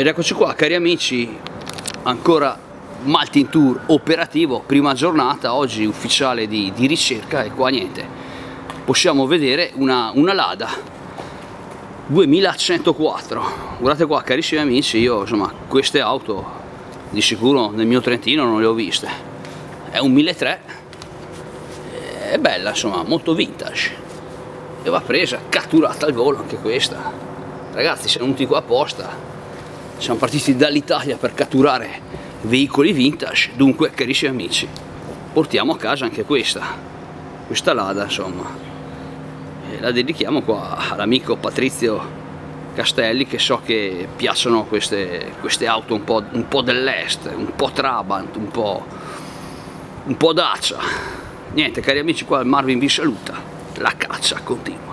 Ed eccoci qua cari amici, ancora Maltin Tour operativo, prima giornata, oggi ufficiale di, di ricerca e qua niente, possiamo vedere una, una Lada. 2104, guardate qua carissimi amici, io insomma queste auto di sicuro nel mio Trentino non le ho viste, è un 1300, è bella insomma, molto vintage. E va presa, catturata al volo anche questa, ragazzi siamo venuti qua apposta siamo partiti dall'Italia per catturare veicoli vintage, dunque carissimi amici, portiamo a casa anche questa, questa Lada insomma, e la dedichiamo qua all'amico Patrizio Castelli che so che piacciono queste, queste auto un po', un po dell'est, un po' Trabant, un po', un po' Dacia. Niente cari amici qua il Marvin vi saluta, la caccia continua.